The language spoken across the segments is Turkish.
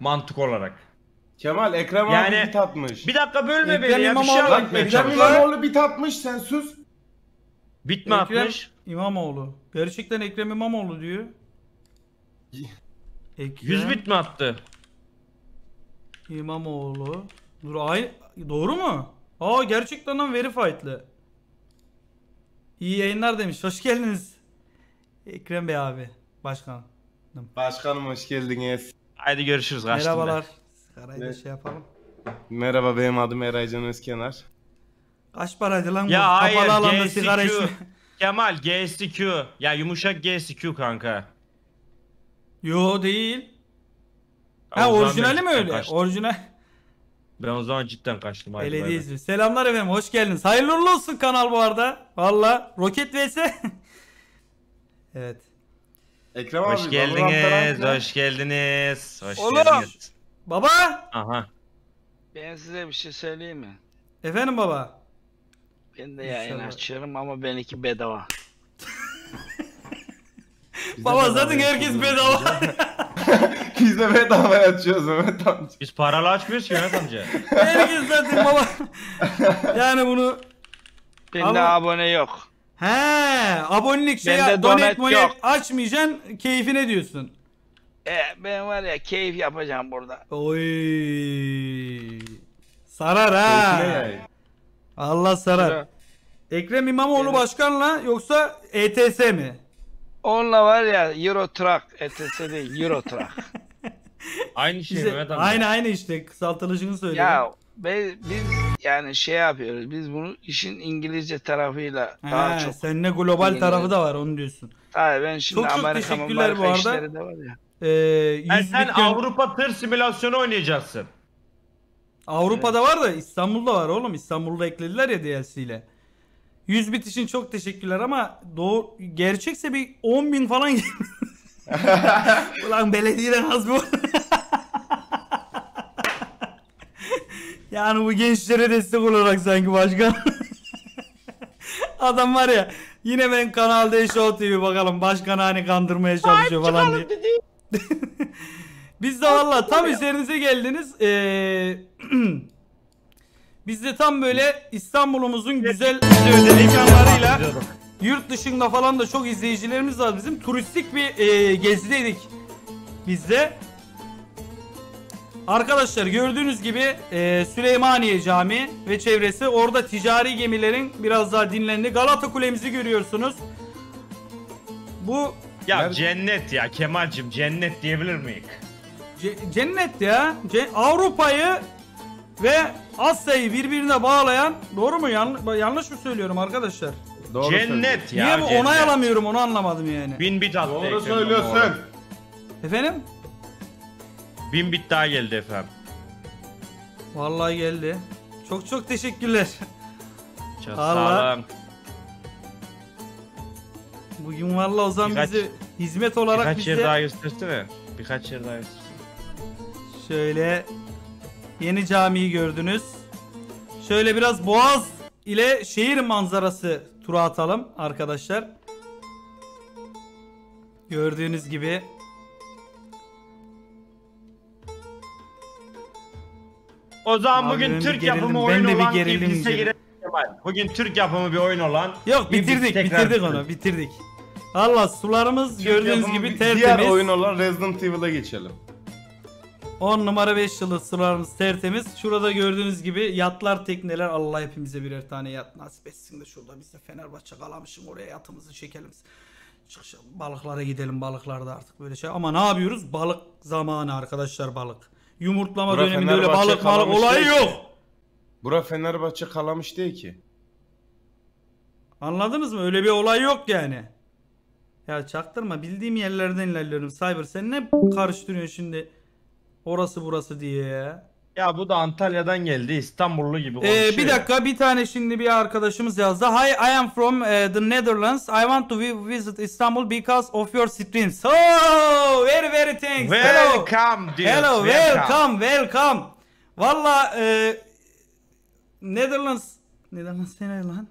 mantık olarak. Kemal Ekrem Yani- abi bit atmış. Bir dakika bölme Ekrem beni ya bir şey anlatmaya Ekrem. İmamoğlu bit atmış sen sus. Bit mi Ekrem atmış? İmamoğlu. Gerçekten Ekrem İmamoğlu diyor. Ekrem 100 bit mi attı? İmamoğlu. Dur ay doğru mu? Aa gerçekten lan verified'li. İyi yayınlar demiş. Hoş geldiniz. Ekrem Bey abi. Başkan. Başkanım hoş geldiniz. Haydi görüşürüz kaçtım. Merhabalar. Sigarayı da Ne? şey yapalım. Merhaba benim adım Eraycan Özkenar. Kaç paraydı lan bu? Ya hayır Kapalı alanda sigara GSQ. içme. Kemal GSQ. Ya yumuşak GSQ kanka. Yo değil. O Ha zaman orijinali mi cidden öyle? kaçtım. Orijinal. Ben o zaman cidden kaçtım. Haydi bay bay. Belediye izliyor. Selamlar efendim. Hoş geldiniz. Hayırlı uğurlu olsun kanal bu arada. Valla. Roket vs. evet. Ekrem Hoş abi geldiniz, hoş geldiniz. Hoş Oğlum. geldiniz. Baba. Aha. Ben size bir şey söyleyeyim mi? Efendim baba. Ben de yayın İnşallah. açıyorum ama benimki bedava. Baba zaten herkes bedava. Biz de bedava açıyoruz Mehmet amca. Biz paralı açmıyoruz ki Mehmet amca. herkes zaten baba. yani bunu Bende Ama- abone yok. He, abonelik şey Bende donate donate monet yok. açmayacaksın keyfine diyorsun. E, ben var ya keyif yapacağım burada. Oy. Sarar ha. Keyfine. Allah sarar. Ekrem İmamoğlu Evet. başkanla yoksa ETS mi? Onunla var ya Euro Truck ETS değil Euro Truck. Aynı şey Bize- Mehmet amca. aynı aynı işte kısaltılışını söyle. ya be- biz yani şey yapıyoruz. Biz bunu işin İngilizce tarafıyla daha çok. Seninle global Yeni- tarafı da var onu diyorsun. Tabii ben şimdi Çok çok Amerika teşekkürler bu Amerika arada. işleri de var ya. Ee, Yani 100 sen gö- Avrupa tır simülasyonu oynayacaksın. Avrupa'da var da İstanbul'da var oğlum. İstanbul'da eklediler ya DLC ile. 100 bit için çok teşekkürler ama doğu gerçekse bir 10 bin falan Ulan belediyeden az bu. Yani bu gençlere destek olarak sanki başkan. Adam var ya yine ben Kanal D Show TV bakalım başkanı hani kandırmaya çalışıyor falan diye. Biz de valla tam üzerinize geldiniz. Ee, biz de tam böyle İstanbul'umuzun güzel mekanlarıyla yurt dışında falan da çok izleyicilerimiz var bizim. Turistik bir e, gezideydik biz de. Arkadaşlar gördüğünüz gibi e, Süleymaniye Camii ve çevresi orada ticari gemilerin biraz daha dinlendi. Galata Kulemizi görüyorsunuz. Bu Ya Nerede? cennet ya Kemal'cim cennet diyebilir miyiz? Ce- cennet ya. Ce- Avrupa'yı ve Asya'yı birbirine bağlayan doğru mu? Yan- yanlış mı söylüyorum arkadaşlar? Doğru cennet ya. Niye bu onay alamıyorum onu anlamadım yani. Bin bit attı. Doğru söylüyorsun. Efendim? Bin bit daha geldi efendim. Vallahi geldi. Çok çok teşekkürler. Çok sağ olun. Bugün vallahi o zaman Birkaç- bizi hizmet olarak Birkaç yer bize daha göstersene. Birkaç yer daha göstersene. şöyle yeni camiyi gördünüz. Şöyle biraz Boğaz ile şehir manzarası tura atalım arkadaşlar. Gördüğünüz gibi O zaman Abi bugün Türk yapımı ben oyun de bir olan gerildim İblis'e girelim Kemal. Bugün Türk yapımı bir oyun olan Yok İblis bitirdik tekrar bitirdik onu bitirdik. Allah sularımız gördüğünüz Yapımı gibi bir- tertemiz. Diğer oyun olan Resident Evil'a geçelim. 10 numara 5 yıldız sularımız tertemiz. Şurada gördüğünüz gibi yatlar tekneler Allah hepimize birer tane yat nasip etsin de şurada biz de Fenerbahçe kalamışım oraya yatımızı çekelim. Çık şu balıklara gidelim balıklarda artık böyle şey. Ama ne yapıyoruz? Balık zamanı arkadaşlar balık. Yumurtlama Bura döneminde öyle Fenerbahçe balık kalamış olayı değil ki. yok. Bura Fenerbahçe kalamış değil ki. Anladınız mı? Öyle bir olay yok yani. Ya çaktırma bildiğim yerlerden ilerliyorum. Cyber sen ne karıştırıyorsun şimdi? Orası burası diye ya. Ya bu da Antalya'dan geldi İstanbullu gibi konuşuyor. Ee, bir dakika bir tane şimdi bir arkadaşımız yazdı. Hi I am from eh, the Netherlands. I want to vi- visit Istanbul because of your streams. Oh, very very thanks. Hello. Welcome diyor. Hello, welcome, welcome. Valla e, Netherlands Netherlands ne lan?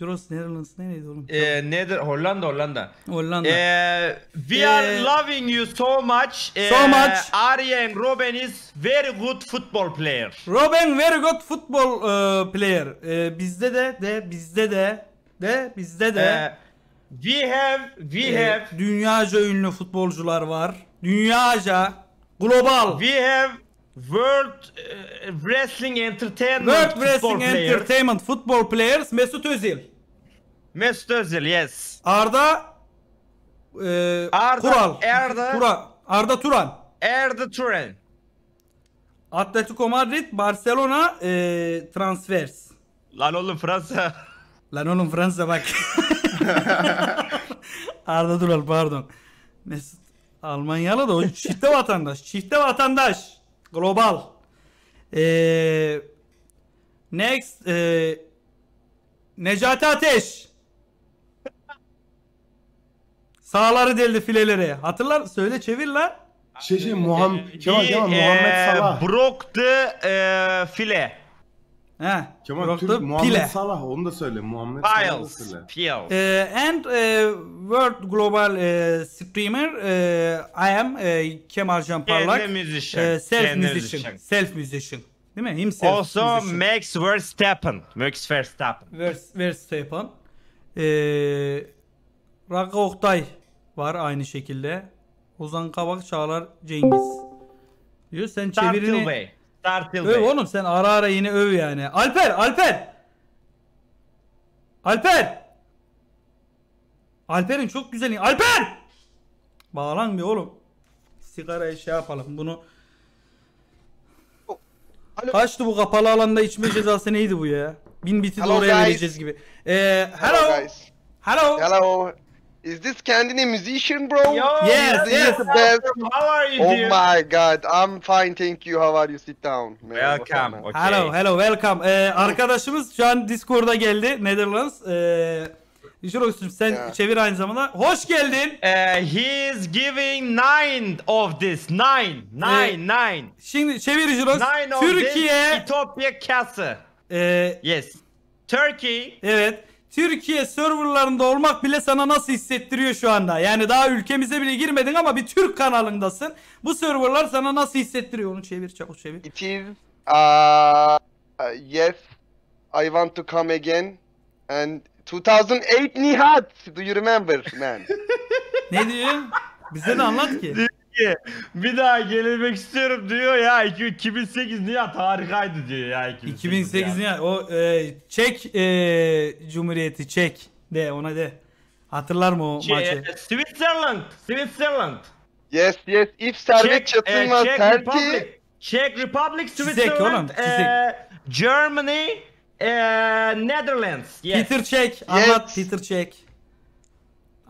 Juros Netherlands nereydi oğlum? Ee, nedir? Hollanda Hollanda. Hollanda. Ee, we are Ee, loving you so much. Ee, so much. Arjen Robben is very good football player. Robin very good football uh, player. Ee, bizde de de bizde de de bizde de Ee, we have we e, have dünyaca ünlü futbolcular var. Dünyaca global we have World eh, Wrestling Entertainment World football Wrestling players. Entertainment football players Mesut Özil. Mesut Özil yes. Arda e, Arda, Kural. Erda. Tura, Arda Turan. Erda Turan. Atletico Madrid, Barcelona e, transfers. Lan oğlum Fransa. Lan oğlum Fransa bak. Arda Tural pardon. Mesut Almanyalı da o çifte vatandaş. Çifte vatandaş. Global. Ee, next. ee, Necati Ateş. Sağları deldi fileleri. Hatırlar söyle çevir lan. Şey şey Muhammed Kemal Kemal eh, Muhammed Salah. broke the eh, file. He. Kemal Türk Muhammed pile. Salah onu da söyle. Muhammed Salah da Piles. söyle. Piles. Ee, and ee, World Global ee, Streamer ee, I am ee, Kemal Can Parlak. Kendi musician. Ee, self Kendi musician. Self musician. Değil mi? Himself Also musician. Max Verstappen. Max Verstappen. Vers- Verstappen. Ee, Raka Oktay var aynı şekilde. Ozan Kabak, Çağlar Cengiz. Diyor sen Startil çevirini Bey. Startil öv Bey. oğlum sen ara ara yine öv yani. Alper, Alper. Alper. Alper'in çok güzel. Alper! Bağlan bir oğlum. Sigarayı şey yapalım bunu. Alo. Kaçtı bu kapalı alanda içme cezası neydi bu ya? Bin biti de Hello, oraya guys. vereceğiz gibi. Ee, Hello, hello. guys. Hello. Hello. Is this Candy a musician, bro? Yo, Yes, This yes. is the best. How are you, Oh dude? my god, I'm fine, thank you. How are you? Sit down. Welcome. Okay. Hello, hello, welcome. Ee, arkadaşımız şu an Discord'a geldi. Netherlands. Ee, Jirox'cum sen Ya. çevir aynı zamanda. Hoş geldin. Uh, he is giving nine of this. Nine. Nine. Eh, nine. Şimdi çevir Jirox. Nine of Türkiye. this Ethiopia Kası. Ee, Yes. Turkey. evet. Türkiye serverlarında olmak bile sana nasıl hissettiriyor şu anda? Yani daha ülkemize bile girmedin ama bir Türk kanalındasın. Bu serverlar sana nasıl hissettiriyor? Onu çevir çabuk çevir. It is, uh, yes, I want to come again. And 2008 Nihat, do you remember, man? Ne diyor? Bize de anlat ki. Bir daha gelmek istiyorum diyor ya. 2008 Nihat harikaydı diyor ya. 2008 ya o e, Çek e, Cumhuriyeti Çek de ona de. Hatırlar mı o Şey, maçı? Switzerland. Switzerland. yes, yes, if Servet was Czech healthy, Republic. Czech Republic, Çizek Switzerland, oğlum, çizek. eh, Germany, eh, Netherlands. Yes. Peter Çek. Anlat Peter Çek.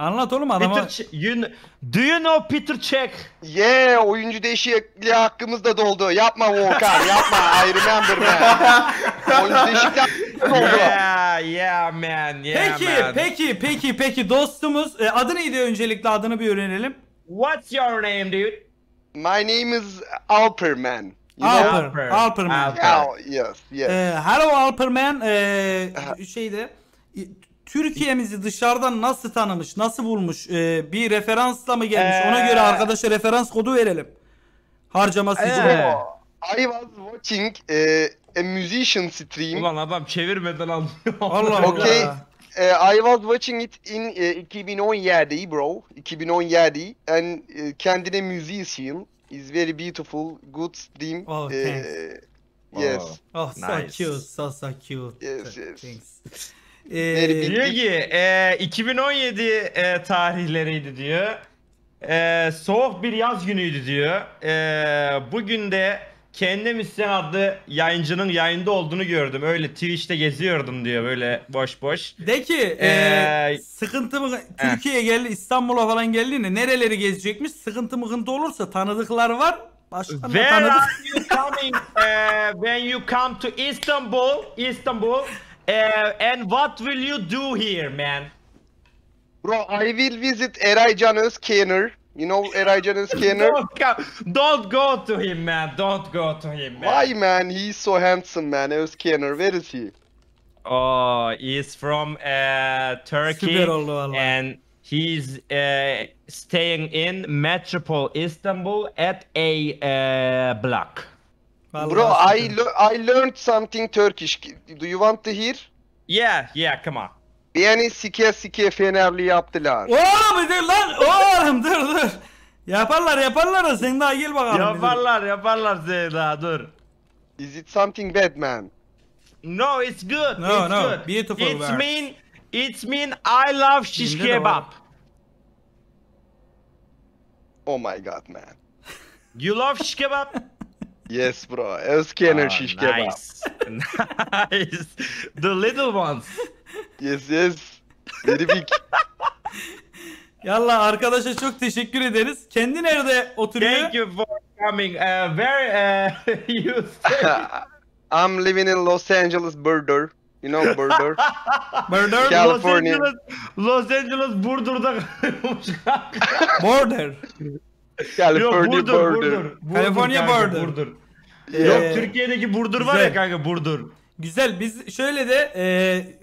Anlat oğlum adama. Peter Ç- you kn- do you know Peter Çek? yeah, oyuncu değişikliği hakkımız da doldu. Yapma Volkan, yapma. I remember, man. oyuncu değişikliği hakkımız doldu. yeah, yeah man, yeah Peki, man. peki, peki, peki dostumuz e, adı neydi öncelikle adını bir öğrenelim. What's your name, dude? My name is Alper, man. You know? Alper, Alper. Alperman. Alper. Yeah, yes, yes. E, hello Alperman. E, şeyde e, Türkiye'mizi dışarıdan nasıl tanımış, nasıl bulmuş, e, bir referansla mı gelmiş? Ona Ee, göre arkadaşa referans kodu verelim. Harcaması için. Ee, I was watching uh, a musician stream. Ulan adam çevirmeden anlıyor. Allah Allah. Okay. Uh, I was watching it in uh, 2017, bro. 2017, and uh, kendine musician is very beautiful, good stream. Oh, Uh, thanks. yes, Oh, so Nice. cute, so so cute. Yes, yes. Thanks. Ee. Diyor ki e, 2017 e, tarihleriydi diyor. E, soğuk bir yaz günüydü diyor. E, bugün de Kendi Müslüman adlı yayıncının yayında olduğunu gördüm. Öyle Twitch'te geziyordum diyor böyle boş boş. de ki e, Ee, sıkıntı mı Türkiye'ye geldi İstanbul'a falan geldiğinde nereleri gezecekmiş sıkıntı mıkıntı olursa tanıdıklar var. Başka Where tanıdık. are you coming uh, when you come to Istanbul? Istanbul. Uh, and what will you do here, man? Bro, I will visit Eraycan Özkener. You know Eraycan Özkener? Don't go, don't go to him, man. Don't go to him, man. Why, man? He's so handsome, man. Özkener, where is he? Oh, he's from uh, Turkey. And he's uh, staying in Metropole Istanbul at a uh, block. Vallahi Bro, I le- I learned something Turkish. Do you want to hear? Yeah, yeah, come on. Beni sike sike Fenerli yaptılar. Oğlum dur lan oğlum dur dur. Yaparlar yaparlar da sen daha gel bakalım. Yaparlar, yaparlar Zeyda, dur. Is it something bad man? No, it's good. No, it's no, good. beautiful It's words. mean, it's mean I love shish kebab. Oh my god man. You love shish kebab? Yes bro. Özkener Ah, şiş kebap. nice. nice. The little ones. Yes yes. Very big. Yallah arkadaşa çok teşekkür ederiz. Kendi nerede oturuyor? Thank you for coming. Uh, where uh, you stay? I'm living in Los Angeles Burger. You know Burger? Border. California. Los Angeles, Los Angeles Burdur'da kalıyormuş kanka. Border. Yok California Burdur. Burdur. Burdur California kanka, Burdur. Burdur. Ee, Yok Türkiye'deki Burdur var ya kanka Burdur. Güzel. Biz şöyle de e,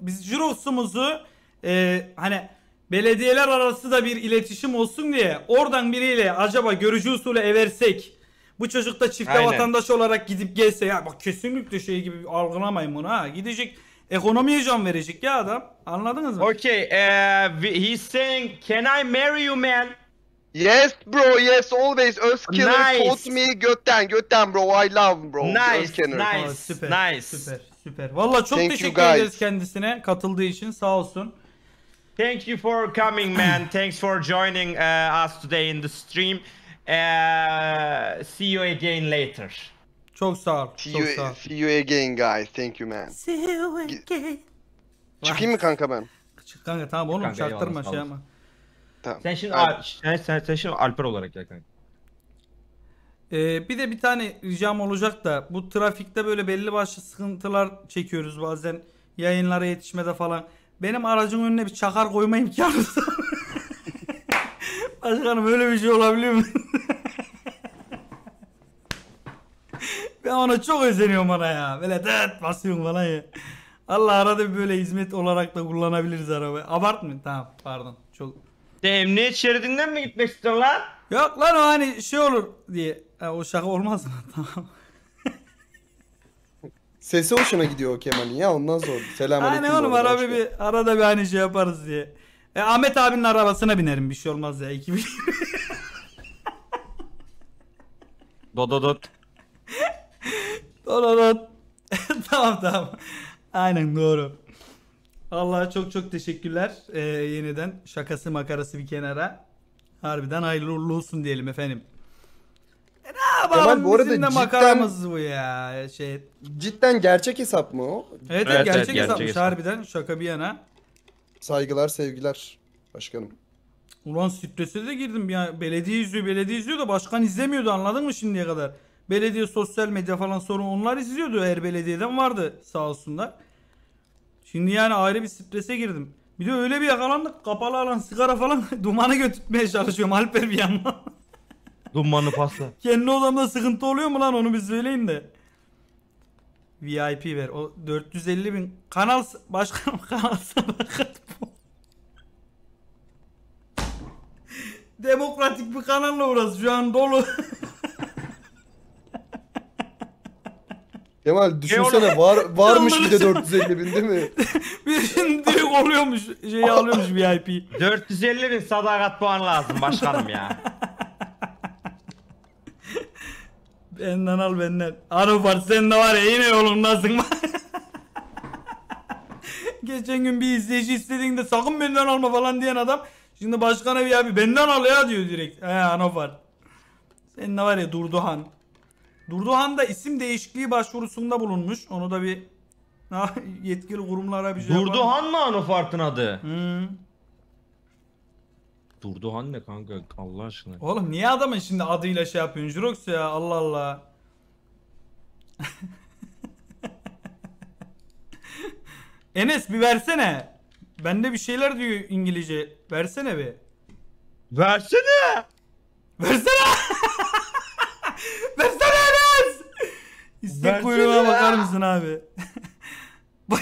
biz Jurox'umuzu e, hani belediyeler arası da bir iletişim olsun diye oradan biriyle acaba görücü usulü eversek bu çocuk da çifte Aynen. vatandaş olarak gidip gelse ya bak kesinlikle şey gibi algılamayın bunu ha gidecek ekonomiye can verecek ya adam anladınız mı? Okay, uh, we- he's saying, can I marry you man? Yes bro yes always Özkener Nice. taught me götten götten bro I love bro Nice, Özkener. nice. Aa, süper nice. süper süper. Valla çok Thank you, teşekkür guys. ederiz kendisine katıldığı için sağ olsun. Thank you for coming, man. Thanks for joining uh, us today in the stream. Uh, see you again later. Çok sağ ol. See Çok you, sağ ol. see you again guys. Thank you man. See you again. Çıkayım mı kanka ben? Çık kanka tamam oğlum Kanka, sağ şey olasın. Tamam. Sen şimdi. Al- sen, sen, sen şimdi Alper olarak gel kanka. Ee, bir de bir tane ricam olacak da bu trafikte böyle belli başlı sıkıntılar çekiyoruz bazen yayınlara yetişmede falan. Benim aracın önüne bir çakar koyma imkanı var. Başkanım öyle bir şey olabiliyor mu? ben ona çok özeniyorum ona ya. Böyle dıt basıyorum falan ya. Allah arada bir böyle hizmet olarak da kullanabiliriz arabayı. Abartmayın tamam pardon. Çok Sen emniyet şeridinden mi gitmek istiyorsun lan? Yok lan o hani şey olur diye. Ha, o şaka olmaz mı? Tamam. Sesi hoşuna gidiyor o Kemal'in ya ondan zor. Selamünaleyküm. Bu oğlum arada, bir arada bir hani şey yaparız diye. E, Ahmet abinin arabasına binerim bir şey olmaz ya. 2000 Dododot. Doladot. tamam tamam. Aynen doğru. Allah çok çok teşekkürler. Ee, yeniden şakası makarası bir kenara. Harbiden hayırlı uğurlu olsun diyelim efendim. E ne yapalım Kemal, bu arada bizim de cidden- makaramız bu ya. Şey, Cidden gerçek hesap mı o? evet, evet, gerçek gerçek hesapmış hesap. harbiden şaka bir yana. Saygılar sevgiler başkanım. Ulan strese de girdim ya. Belediye izliyor, belediye izliyor da başkan izlemiyordu anladın mı şimdiye kadar? Belediye sosyal medya falan sorun onlar izliyordu. Her belediyeden vardı sağ olsunlar. Şimdi yani ayrı bir strese girdim. Bir de öyle bir yakalandık kapalı alan sigara falan dumanı götürmeye çalışıyorum Alper bir yandan. Dumanı pasla. Kendi odamda sıkıntı oluyor mu lan onu bir söyleyin de. VIP ver. O 450 bin. Kanal başkanım kanal sadakat. Demokratik bir kanalla orası şu an dolu. Kemal düşünsene var varmış bir de 450 bin değil mi? bir şimdi direkt oluyormuş. Şeyi alıyormuş VIP. 450 bin sadakat puanı lazım başkanım ya. Benden al benden. Arufat sen de var ya yine yolundasın. Geçen gün bir izleyici istediğinde sakın benden alma falan diyen adam. Şimdi başkana bir abi benden al ya diyor direkt. He Anofar. Sen de var ya Durduhan. Durduhan da isim değişikliği başvurusunda bulunmuş. Onu da bir yetkili kurumlara bir şey. Durduhan mı Anofart'ın adı? Hmm. Durduhan ne kanka Allah aşkına. Oğlum niye adamın şimdi adıyla şey yapıyorsun Jurox ya Allah Allah. Enes bir versene. Bende bir şeyler diyor İngilizce. Versene bir. Versene. versene Şu kuyruğa bakar mısın abi?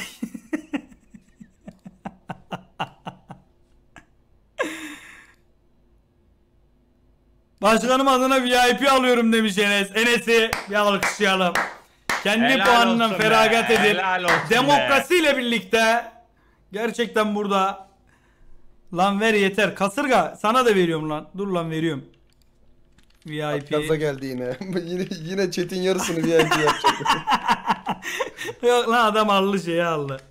Başkanım adına VIP alıyorum demiş Enes. Enes'i bir alkışlayalım. Kendi Helal puanından feragat be. edip demokrasiyle be. birlikte gerçekten burada lan ver yeter. Kasırga sana da veriyorum lan. Dur lan veriyorum. VIP. Gaza geldi yine. yine yine chat'in yarısını VIP yapacak. Yok lan adam aldı şeyi aldı.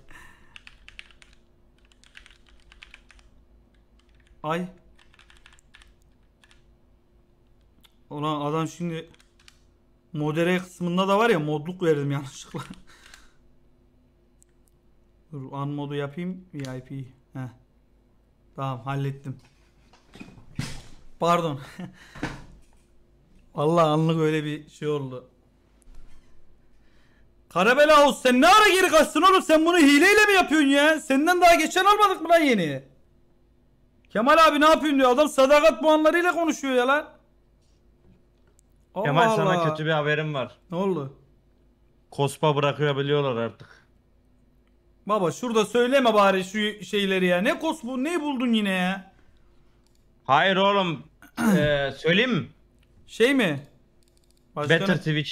Ay. Ulan adam şimdi modere kısmında da var ya modluk verdim yanlışlıkla. Dur an modu yapayım VIP. Heh. Tamam hallettim. Pardon. Vallahi anlık öyle bir şey oldu. Karabela House sen ne ara geri kaçtın oğlum sen bunu hileyle mi yapıyorsun ya? Senden daha geçen almadık mı lan yeni? Kemal abi ne yapıyorsun diyor adam sadakat puanlarıyla konuşuyor ya lan. Allah Kemal sana Allah. kötü bir haberim var. Ne oldu? Kospa bırakabiliyorlar artık. Baba şurada söyleme bari şu şeyleri ya. Ne kos bu ne buldun yine ya? Hayır oğlum. eee söyleyeyim mi? Şey mi? Başkanım, Better Twitch.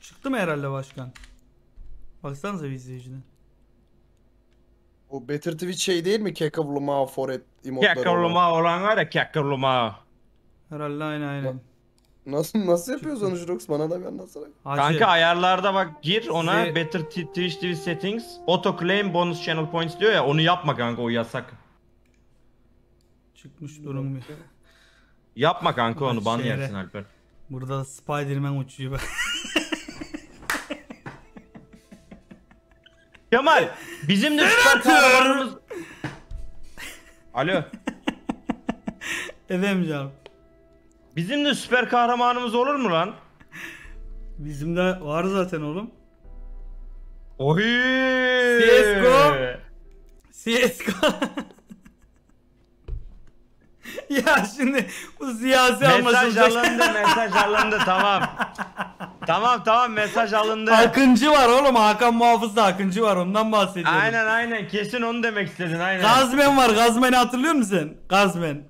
çıktı mı herhalde başkan? Baksanıza bir izleyiciden. o Better Twitch şey değil mi? Kekavluma foret emotları olan. Kekroluma olan var ya kekroluma. Herhalde aynen aynen. Nasıl nasıl yapıyoruz onu Jrox? Bana da bir anlatsana. Hacı, Kanka ayarlarda bak gir ona Size- Better T- Twitch TV settings auto claim bonus channel points diyor ya onu yapma kanka o yasak. çıkmış durum bir. Yapma kanka onu ban yersin Alper. Burada Spider-Man uçuyor bak. Kemal bizim de süper kahramanımız... Alo. Efendim canım. Bizim de süper kahramanımız olur mu lan? Bizim de var zaten oğlum. Oy. CS:GO. CSGO. ya şimdi bu siyasi Mesaj anlaşılacak. alındı, mesaj alındı tamam. tamam tamam mesaj alındı. Akıncı var oğlum Hakan Muhafız'da Akıncı var ondan bahsediyorum. Aynen aynen kesin onu demek istedin aynen. Gazmen var Gazmen'i hatırlıyor musun? Gazmen.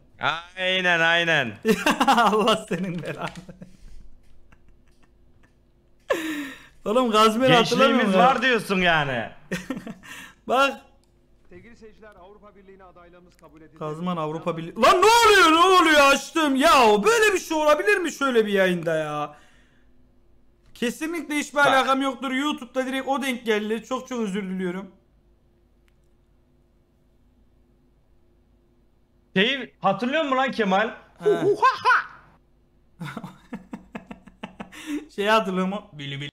Aynen aynen. Allah senin belanı. Oğlum Gazmen'i hatırlamıyor Gençliğimiz musun? var diyorsun yani. Bak Sevgili seyirciler Avrupa Birliği'ne adaylığımız kabul edildi. Kazman Avrupa Birliği. Lan ne oluyor ne oluyor açtım ya böyle bir şey olabilir mi şöyle bir yayında ya? Kesinlikle hiçbir Bak. alakam yoktur. YouTube'da direkt o denk geldi. Çok çok özür diliyorum. Şeyi hatırlıyor musun lan Kemal? Şey hatırlıyor mu? Bili bili.